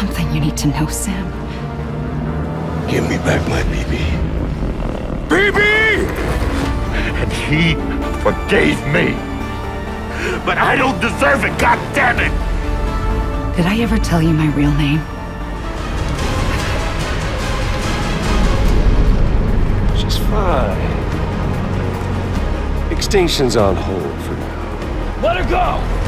something you need to know, Sam. Give me back my BB. BB! And he forgave me. But I don't deserve it, God damn it! Did I ever tell you my real name? She's fine. Extinction's on hold for now. Let her go!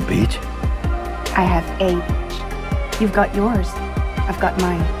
The beach? I have a beach. You've got yours. I've got mine.